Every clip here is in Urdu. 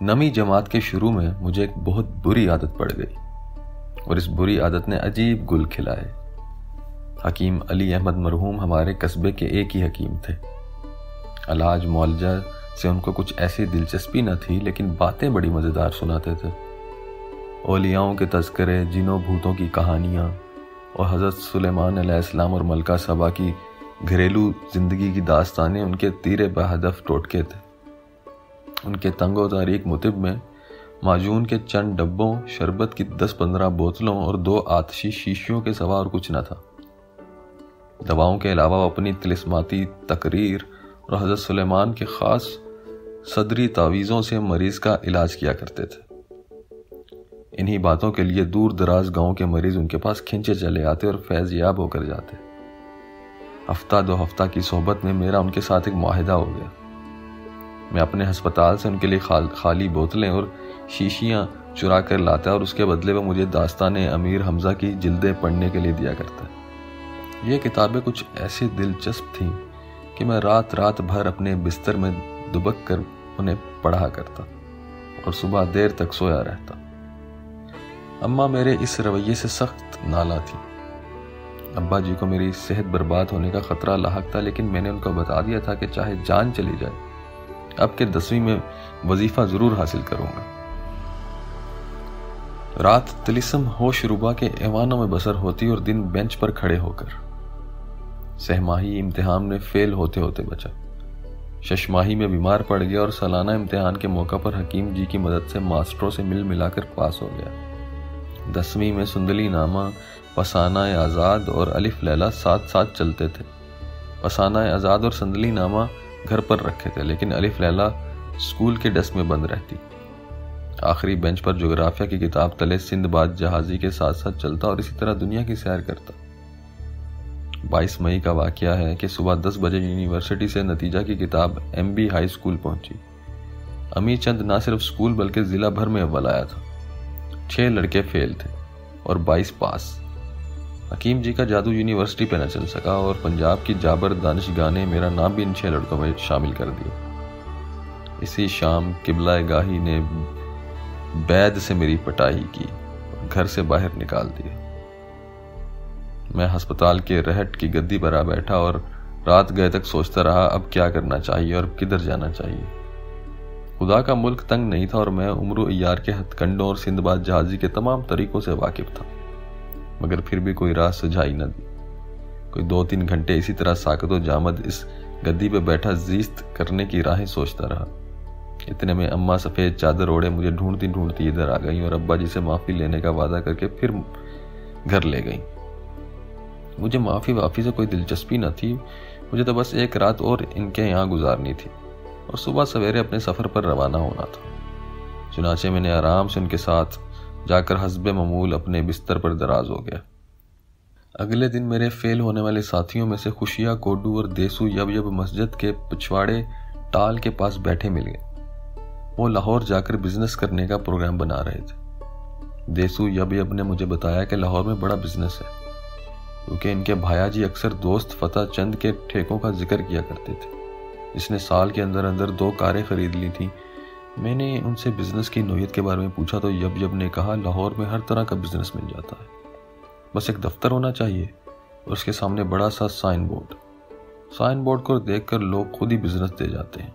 نمی جماعت کے شروع میں مجھے ایک بہت بری عادت پڑ گئی اور اس بری عادت نے عجیب گل کھلائے۔ حکیم علی احمد مرحوم ہمارے قصبے کے ایک ہی حکیم تھے۔ علاج معالجہ سے ان کو کچھ ایسی دلچسپی نہ تھی، لیکن باتیں بڑی مزیدار سناتے تھے۔ اولیاؤں کے تذکرے، جنوں بھوتوں کی کہانیاں اور حضرت سلیمان علیہ السلام اور ملکہ صبا کی گھریلو زندگی کی داستانیں ان کے تیرے بہدف ٹوٹکے تھے۔ ان کے تنگ و تاریخ متب میں معجون کے چند ڈبوں، شربت کی دس پندرہ بوتلوں اور دو آتشی شیشیوں کے سوا اور کچھ نہ تھا۔ دواؤں کے علاوہ وہ اپنی تلسماتی تقریر اور حضرت سلیمان کے خاص صدری تعویزوں سے مریض کا علاج کیا کرتے تھے۔ انہی باتوں کے لیے دور دراز گاؤں کے مریض ان کے پاس کھنچے چلے آتے اور فیض یاب ہو کر جاتے۔ ہفتہ دو ہفتہ کی صحبت میں میرا ان کے ساتھ ایک معاہدہ ہو گیا۔ میں اپنے ہسپتال سے ان کے لیے خالی بوتلیں اور شیشیاں چرا کر لاتا اور اس کے بدلے میں مجھے داستان امیر حمزہ کی جلدیں پڑھنے کے لیے دیا کرتا۔ یہ کتابیں کچھ ایسی دلچسپ تھیں کہ میں رات رات بھر اپنے بستر میں دبک کر انہیں پڑھا کرتا اور صبح دیر تک سویا رہتا۔ اماں میرے اس رویے سے سخت نالا تھی۔ ابا جی کو میری صحت برباد ہونے کا خطرہ لاحق تھا، لیکن میں نے ان کو بتا دیا تھا کہ چاہے جان چلی جائے اب کے دسویں میں وظیفہ ضرور حاصل کروں گا۔ رات تلسم ہوش ربا کے ایوانوں میں بسر ہوتی اور دن بینچ پر کھڑے ہو کر۔ سہماہی امتحان میں فیل ہوتے ہوتے بچا۔ ششماہی میں بیمار پڑ گیا اور سالانہ امتحان کے موقع پر حکیم جی کی مدد سے ماسٹروں سے مل ملا کر پاس ہو گیا۔ دسویں میں سندلی نامہ پسانہ آزاد اور الف لیلہ ساتھ ساتھ چلتے تھے۔ پسانہ آزاد اور سندلی نامہ گھر پر رکھے تھے، لیکن الف لیلہ اسکول کے ڈسک میں بند رہتی۔ آخری بینچ پر جغرافیہ کی کتاب تلے سندھ باد جہازی کے ساتھ ساتھ چلتا اور اسی طرح دنیا کی سیر کرتا۔ بائیس مئی کا واقعہ ہے کہ صبح دس بجے یونیورسٹی سے نتیجہ کی کتاب ایم بی ہائی اسکول پہنچی۔ امی چند نہ صرف اسکول بلکہ ضلع بھر میں اول آیا تھا۔ چھ لڑکے فیل تھے اور بائیس پاس۔ حکیم جی کا جادو یونیورسٹی پہ نہ چل سکا اور پنجاب کی جابر دانشگاہ نے میرا نام بھی ان چھ لڑکوں میں شامل کر دیا اسی شام قبلہ گاہی نے بید سے میری پٹائی کی اور گھر سے باہر نکال دیا میں ہسپتال کے رہٹ کی گدی پر آ بیٹھا اور رات گئے تک سوچتا رہا، اب کیا کرنا چاہیے اور کدھر جانا چاہیے۔ خدا کا ملک تنگ نہیں تھا اور میں عمر و ایار کے ہتھ کنڈوں اور سندھ باد جہازی کے تمام طریقوں سے واقف تھا۔ مگر پھر بھی کوئی راہ سجھائی نہ دی۔ کوئی دو تین گھنٹے اسی طرح ساکت و جامد اس گدی پہ بیٹھا زیست کرنے کی راہیں سوچتا رہا۔ اتنے میں اماں سفید چادر اوڑے مجھے ڈھونڈتی ڈھونڈتی ادھر آ گئیں اور ابا جی سے معافی لینے کا وعدہ کر کے پھر گھر لے گئیں۔ مجھے معافی وافی سے کوئی دلچسپی نہ تھی، مجھے تو بس ایک رات اور ان کے یہاں گزارنی تھی اور صبح سویرے اپنے سفر پر روانہ ہونا تھا۔ چنانچہ میں نے آرام سے ان کے ساتھ جا کر حسب معمول اپنے بستر پر دراز ہو گیا۔ اگلے دن میرے فیل ہونے والے ساتھیوں میں سے خوشیا کوڈو اور دیسو یب یب مسجد کے پچھواڑے ٹال کے پاس بیٹھے مل گئے۔ وہ لاہور جا کر بزنس کرنے کا پروگرام بنا رہے تھے۔ دیسو یب یب نے مجھے بتایا کہ لاہور میں بڑا بزنس ہے۔ کیونکہ ان کے بھایا جی اکثر دوست فتح چند کے ٹھیکوں کا ذکر کیا کرتے تھے۔ جس نے سال کے اندر اندر دو کاریں خرید لی تھیں۔ میں نے ان سے بزنس کی نوعیت کے بارے میں پوچھا تو یب یب نے کہا، لاہور میں ہر طرح کا بزنس مل جاتا ہے۔ بس ایک دفتر ہونا چاہیے اور اس کے سامنے بڑا سا سائن بورڈ سائن بورڈ کو دیکھ کر لوگ خود ہی بزنس دے جاتے ہیں۔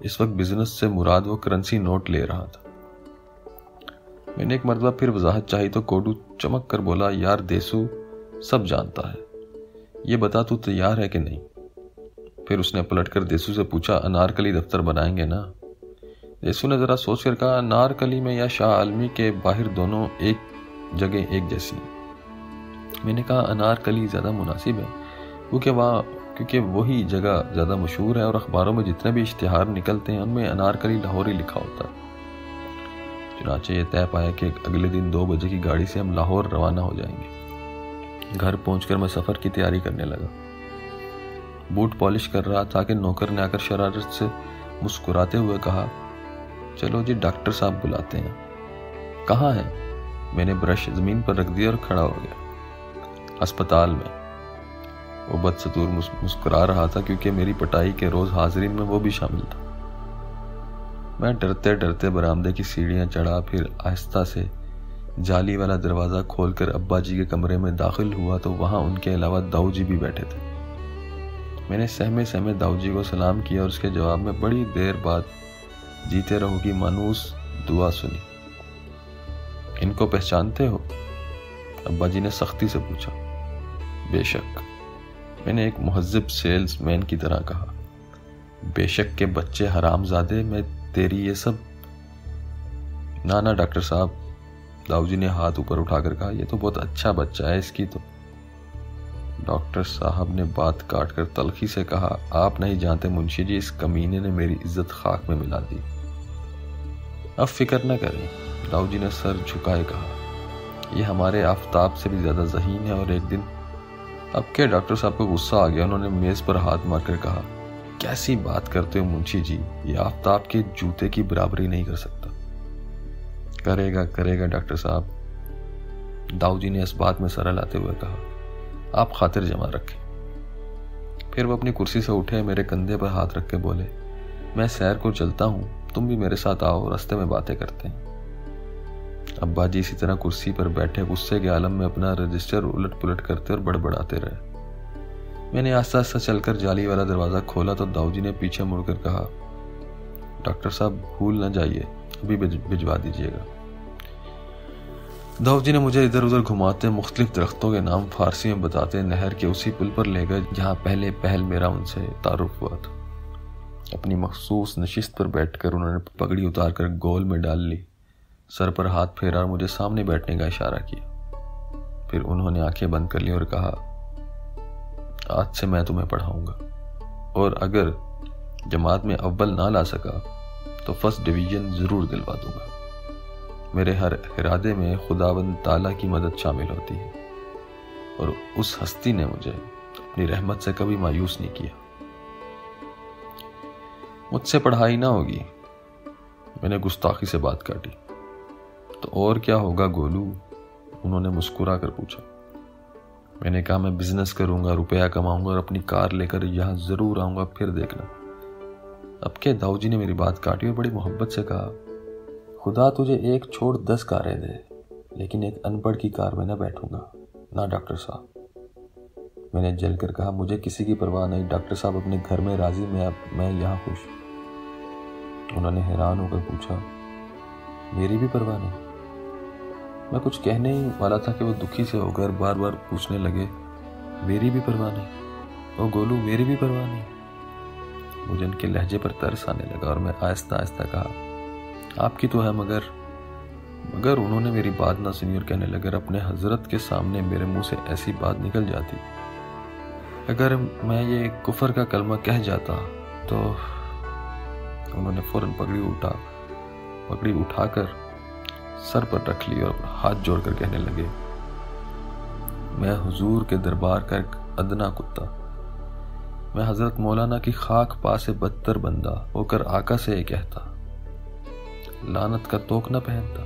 اس وقت بزنس سے مراد وہ کرنسی نوٹ لے رہا تھا۔ میں نے ایک مرتبہ پھر وضاحت چاہی تو کوڈو چمک کر بولا، یار دیسو، سب جانتا ہے۔ یہ بتا تو تیار ہے کہ نہیں۔ پھر اس نے پلٹ کر دیسو سے پوچھا، انار کلی دفتر بنائیں گے نا؟ دیسو نے ذرا سوچ کر کہا انار کلی میں یا شاہ عالمی کے باہر دونوں ایک جگہ ایک جیسی۔ میں نے کہا، انار کلی زیادہ مناسب ہے، کیونکہ وہاں کیونکہ وہی جگہ زیادہ مشہور ہے اور اخباروں میں جتنے بھی اشتہار نکلتے ہیں، ان میں انار کلی لاہور ہی لکھا ہوتا ہے۔ چنانچہ یہ طے پایا کہ اگلے دن دو بجے کی گاڑی سے ہم لاہور روانہ ہو جائیں گے۔ گھر پہنچ کر میں سفر کی تیاری کرنے لگا۔ بوٹ پالش کر رہا تھا کہ نوکر نے آ کر شرارت سے مسکراتے ہوئے کہا چلو جی ڈاکٹر صاحب بلاتے ہیں۔ کہاں ہیں میں نے برش زمین پر رکھ دیا اور کھڑا ہو گیا۔ اسپتال میں۔ وہ بدستور مسکرا رہا تھا کیونکہ میری پٹائی کے روز حاضرین میں وہ بھی شامل تھا۔ میں ڈرتے ڈرتے برآمدے کی سیڑھیاں چڑھا، پھر آہستہ سے جالی والا دروازہ کھول کر ابا جی کے کمرے میں داخل ہوا تو وہاں ان کے علاوہ داؤ جی بھی بیٹھے تھے۔ میں نے سہمے سہمے داؤ جی کو سلام کیا اور اس کے جواب میں بڑی دیر بعد جیتے رہو کی مانوس، دعا سنی۔ ان کو پہچانتے ہو؟ ابا جی نے سختی سے پوچھا۔ بے شک۔ میں نے ایک مہذب سیلز مین کی طرح کہا۔ بے شک کے بچے حرام زادے میں تیری یہ سب۔ نانا ڈاکٹر صاحب، داؤ جی نے ہاتھ اوپر اٹھا کر کہا، یہ تو بہت اچھا بچہ ہے، اس کی تو ڈاکٹر صاحب نے بات کاٹ کر تلخی سے کہا، آپ نہیں جانتے منشی جی اس کمینے نے میری عزت خاک میں ملا دی۔ اب فکر نہ کریں۔ داؤ جی نے سر جھکائے کہا، یہ ہمارے آفتاب سے بھی زیادہ ذہین ہے اور ایک دن اب کیا ڈاکٹر صاحب کو غصہ آ گیا؟ انہوں نے میز پر ہاتھ مار کر کہا، کیسی بات کرتے ہو منشی جی یہ آفتاب کے جوتے کی برابری نہیں کر سکتا۔ کرے گا کرے گا ڈاکٹر صاحب۔ داؤ جی نے اس بات میں سر لاتے ہوئے کہا آپ خاطر جمع رکھیں۔ پھر وہ اپنی کرسی سے اٹھے، میرے کندھے پر ہاتھ رکھ کے بولے، میں سیر کو چلتا ہوں، تم بھی میرے ساتھ آؤ رستے میں باتیں کرتے ہیں۔ ابا جی اسی طرح کرسی پر بیٹھے، غصے کے عالم میں اپنا رجسٹر الٹ پلٹ کرتے اور بڑبڑاتے رہے۔ میں نے آستہ آستہ چل کر جالی والا دروازہ کھولا تو داؤ جی نے پیچھے مڑ کر کہا، ڈاکٹر صاحب، بھول نہ جائیے، ابھی بھجوا دیجیے گا۔ داؤ جی نے مجھے ادھر ادھر گھماتے مختلف درختوں کے نام فارسی میں بتاتے نہر کے اسی پل پر لے گئے جہاں پہلے پہل میرا ان سے تعارف ہوا تھا۔ اپنی مخصوص نشست پر بیٹھ کر انہوں نے پگڑی اتار کر گول میں ڈال لی۔ سر پر ہاتھ پھیرا اور مجھے سامنے بیٹھنے کا اشارہ کیا۔ پھر انہوں نے آنکھیں بند کر لی اور کہا، آج سے میں تمہیں پڑھاؤں گا۔ اور اگر جماعت میں اول نہ لا سکا تو فرسٹ ڈویژن ضرور دلوا دوں گا۔ میرے ہر ارادے میں خداوند تعالیٰ کی مدد شامل ہوتی ہے۔ اور اس ہستی نے مجھے اپنی رحمت سے کبھی مایوس نہیں کیا۔ مجھ سے پڑھائی نہ ہوگی۔ میں نے گستاخی سے بات کاٹی۔ تو اور کیا ہوگا گولو؟ انہوں نے مسکرا کر پوچھا۔ میں نے کہا، میں بزنس کروں گا، روپیہ کماؤں گا اور اپنی کار لے کر یہاں ضرور آؤں گا، پھر دیکھنا۔ اب کے داؤ جی نے میری بات کاٹی اور بڑی محبت سے کہا خدا تجھے ایک چھوڑ دس کاریں دے، لیکن ایک ان پڑھ کی کار میں نہ بیٹھوں گا۔ نہ، ڈاکٹر صاحب۔ میں نے جل کر کہا، مجھے کسی کی پرواہ نہیں، ڈاکٹر صاحب اپنے گھر میں راضی، میں اب، میں یہاں خوش۔ انہوں نے حیران ہو کر پوچھا، میری بھی پرواہ نہیں؟ میں کچھ کہنے ہی والا تھا کہ وہ دکھی سے ہو کر بار بار پوچھنے لگے، میری بھی پرواہ نہیں؟ او گولو، میری بھی پرواہ نہیں؟ مجھے ان کے لہجے پر ترس آنے لگا اور میں آہستہ آہستہ کہا آپ کی تو ہے مگر۔ مگر انہوں نے میری بات نہ سنی اور کہنے لگا اپنے حضرت کے سامنے میرے منہ سے ایسی بات نکل جاتی۔ اگر میں یہ کفر کا کلمہ کہہ جاتا تو انہوں نے فوراً پگڑی اٹھا پگڑی اٹھا کر سر پر رکھ لی اور ہاتھ جوڑ کر کہنے لگے، میں حضور کے دربار کا ایک ادنا کتا۔ میں حضرت مولانا کی خاک پا سے بدتر بندہ ہو کر آقا سے یہ کہتا۔ لانت کا توک نہ پہنتا۔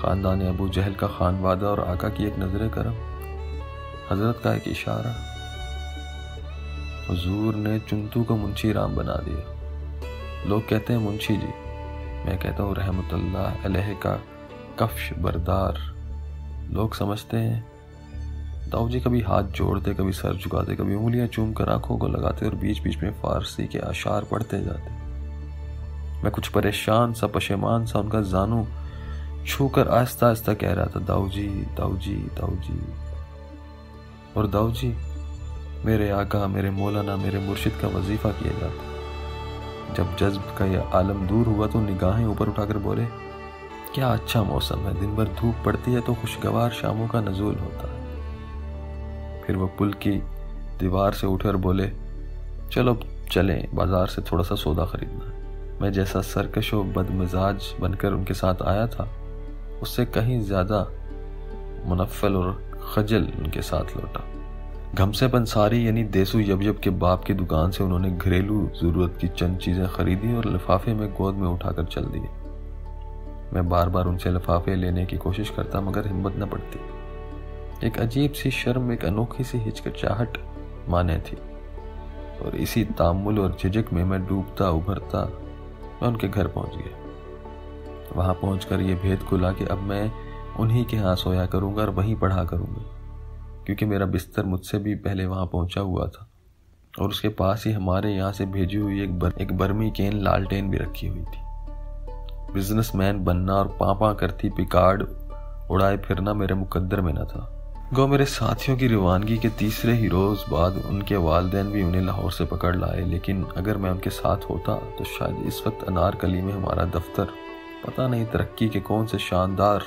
خاندان ابو جہل کا خان وادہ اور آقا کی ایک نظر کرم۔ حضرت کا ایک اشارہ۔ حضور نے چنتو کو منشی رام بنا دیا۔ لوگ کہتے ہیں منشی جی۔ میں کہتا ہوں رحمت اللہ علیہ کا کفش بردار۔ لوگ سمجھتے ہیں، داؤ جی کبھی ہاتھ جوڑتے، کبھی سر جھکاتے، کبھی انگلیاں چوم کر آنکھوں کو لگاتے اور بیچ بیچ میں فارسی کے اشعار پڑھتے جاتے۔ میں کچھ پریشان سا، پشیمان سا، ان کا زانو چھو کر آہستہ آہستہ کہہ رہا تھا، داؤ جی داؤ جی داؤ جی۔ اور داؤ جی میرے آقا، میرے مولانا، میرے مرشد کا وظیفہ کیا جاتا جب جذب کا یہ عالم دور ہوا تو نگاہیں اوپر اٹھا کر بولے، کیا اچھا موسم ہے، دن بھر دھوپ پڑتی ہے تو خوشگوار شاموں کا نزول ہوتا ہے۔ پھر وہ پل کی دیوار سے اٹھے اور بولے، چلو چلیں، بازار سے تھوڑا سا سودا خریدنا ہے۔ میں جیسا سرکش و بد مزاج بن کر ان کے ساتھ آیا تھا، اس سے کہیں زیادہ منفل اور خجل ان کے ساتھ لوٹا۔ گھمسے پنساری یعنی دیسو یب یب کے باپ کی دکان سے انہوں نے گھریلو ضرورت کی چند چیزیں خریدی اور لفافے میں گود میں اٹھا کر چل دیے۔ میں بار بار ان سے لفافے لینے کی کوشش کرتا مگر ہمت نہ پڑتی۔ ایک عجیب سی شرم، ایک انوکھی سی ہچکچاہٹ مانے تھی۔ اور اسی تامل اور جھجک میں میں ڈوبتا، ابھرتا میں ان کے گھر پہنچ گیا وہاں پہنچ کر یہ بھید کھلا کہ اب میں انہی کے ہاں سویا کروں گا اور وہیں پڑھا کروں گا، کیونکہ میرا بستر مجھ سے بھی پہلے وہاں پہنچا ہوا تھا۔ اور اس کے پاس ہی ہمارے یہاں سے بھیجی ہوئی ایک بر، ایک برمی کین لالٹین بھی رکھی ہوئی تھی۔ بزنس مین بننا اور پاپا کرتی پکارڈ اڑائے پھرنا میرے مقدر میں نہ تھا۔ گو میرے ساتھیوں کی روانگی کے تیسرے ہی روز بعد ان کے والدین بھی انہیں لاہور سے پکڑ لائے، لیکن اگر میں ان کے ساتھ ہوتا تو شاید اس وقت انار کلی میں ہمارا دفتر، پتہ نہیں ترقی کے کون سے شاندار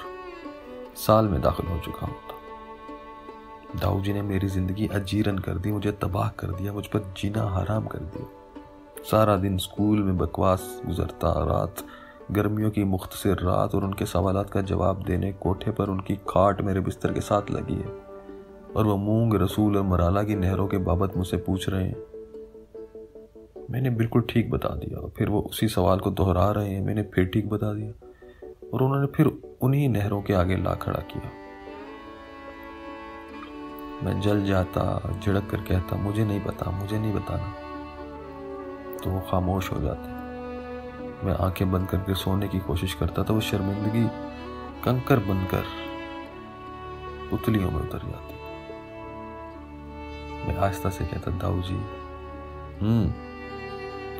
سال میں داخل ہو چکا ہوتا۔ داؤ جی نے میری زندگی اجیرن کر دی، مجھے تباہ کر دیا، مجھ پر جینا حرام کر دیا۔ سارا دن سکول میں بکواس گزرتا، رات گرمیوں کی مختصر رات اور ان کے سوالات کا جواب دینے کوٹھے پر ان کی کھاٹ میرے بستر کے ساتھ لگی ہے اور وہ مونگ، رسول اور مرالہ کی نہروں کے بابت مجھ سے پوچھ رہے ہیں۔ میں نے بالکل ٹھیک بتا دیا پھر وہ اسی سوال کو دہرا رہے ہیں۔ میں نے پھر ٹھیک بتا دیا اور انہوں نے پھر انہی نہروں کے آگے لا کھڑا کیا۔ میں جل جاتا، جھڑک کر کہتا، مجھے نہیں پتا، مجھے نہیں بتانا۔ تو وہ خاموش ہو جاتے۔ میں آنکھیں بند کر کے سونے کی کوشش کرتا تھا، وہ شرمندگی کنکر بن کر پتلیوں میں اتر جاتی۔ میں آہستہ سے کہتا، داؤ جی ہوں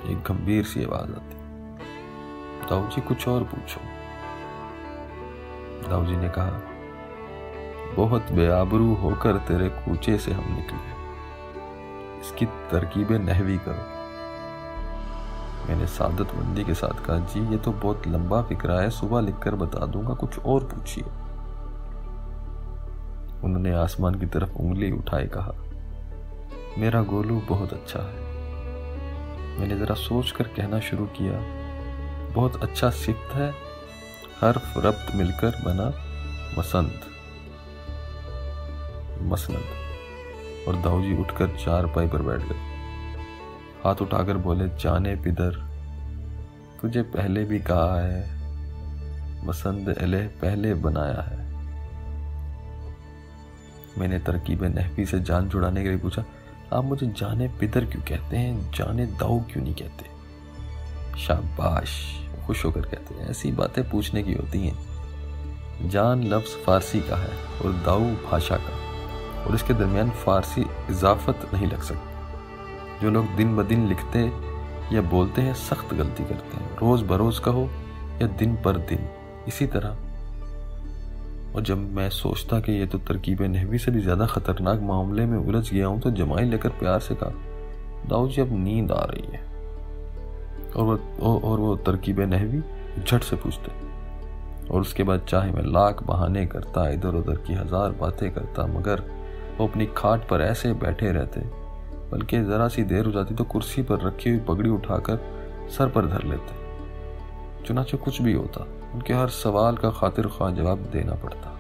ایک گمبھیر سی آواز آتی۔ داؤ جی کچھ اور پوچھو۔ داؤ جی نے کہا، بہت بے آبرو ہو کر تیرے کوچے سے ہم نکلے۔ اس کی ترکیبیں نحوی کرو۔ میں نے سعادت مندی کے ساتھ کہا جی یہ تو بہت لمبا فکرہ ہے، صبح لکھ کر بتا دوں گا، کچھ اور پوچھیے۔ انہوں نے آسمان کی طرف انگلی اٹھائے کہا، میرا گولو بہت اچھا ہے۔ میں نے ذرا سوچ کر کہنا شروع کیا، بہت اچھا صفت ہے حرف ربط مل کر بنا مسند۔ مسند۔ اور داؤ جی اٹھ کر چار پائی پر بیٹھ گئے۔ ہاتھ اٹھا کر بولے، جانے پدر، تجھے پہلے بھی کہا ہے مسند الہ پہلے بنایا ہے۔ میں نے ترکیب نحوی سے جان جڑانے کے لیے پوچھا، آپ مجھے جانے پدر کیوں کہتے ہیں؟ جانے داؤ کیوں نہیں کہتے؟ شاباش، خوش ہو کر کہتے ہیں، ایسی باتیں پوچھنے کی ہوتی ہیں۔ جان لفظ فارسی کا ہے اور داؤ بھاشا کا، اور اس کے درمیان فارسی اضافت نہیں لگ سکتی۔ جو لوگ دن بدن لکھتے یا بولتے ہیں، سخت غلطی کرتے ہیں۔ روز بروز کہو یا دن پر دن۔ اسی طرح۔ اور جب میں سوچتا کہ یہ تو ترکیب نحوی سے بھی زیادہ خطرناک معاملے میں الجھ گیا ہوں، تو جمائی لے کر پیار سے کہا داؤ جی اب نیند آ رہی ہے۔ اور وہ اور وہ ترکیب نحوی جھٹ سے پوچھتے اور اس کے بعد چاہے میں لاکھ بہانے کرتا، ادھر ادھر کی ہزار باتیں کرتا، مگر وہ اپنی کھاٹ پر ایسے بیٹھے رہتے بلکہ ذرا سی دیر ہو جاتی تو کرسی پر رکھی ہوئی پگڑی اٹھا کر سر پر دھر لیتے۔ چنانچہ کچھ بھی ہوتا، ان کے ہر سوال کا خاطر خواہ جواب دینا پڑتا۔